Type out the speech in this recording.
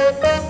¡Gracias!